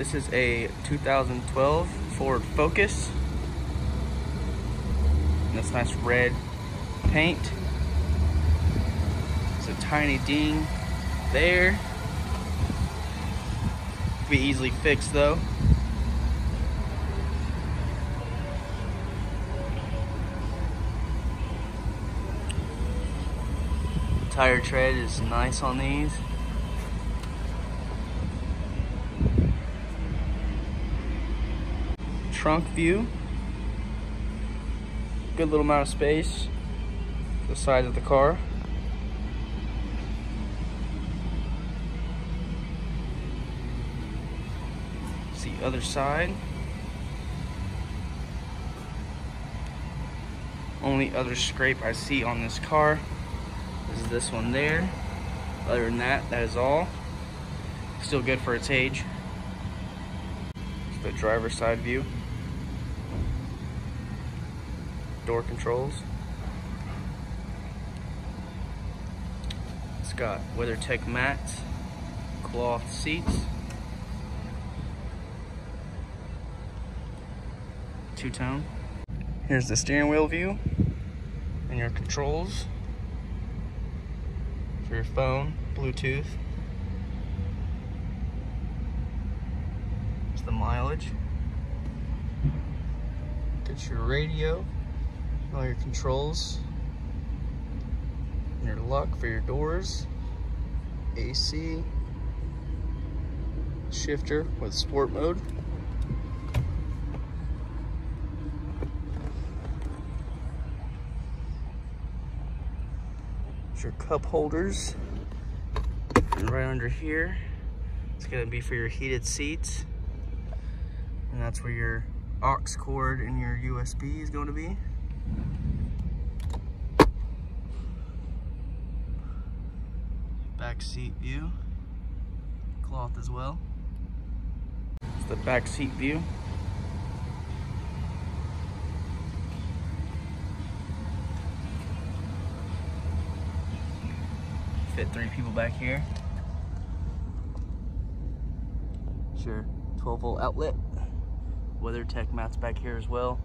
This is a 2012 Ford Focus. And this nice red paint. It's a tiny ding there. Could Be easily fixed though. Tire tread is nice on these. Trunk view. Good little amount of space. The sides of the car. See other side. Only other scrape I see on this car is this one there. Other than that, that is all. Still good for its age. It's the driver's side view. Door controls. It's got WeatherTech mats, cloth seats, two-tone. Here's the steering wheel view and your controls for your phone, Bluetooth. It's the mileage. Get your radio, all your controls, your lock for your doors, AC, shifter with sport mode. your cup holders. And right under here, it's gonna be for your heated seats. And that's where your aux cord and your USB is going to be. Back seat view, cloth as well. It's the back seat view. fit three people back here. Sure, 12 volt outlet. WeatherTech mats back here as well.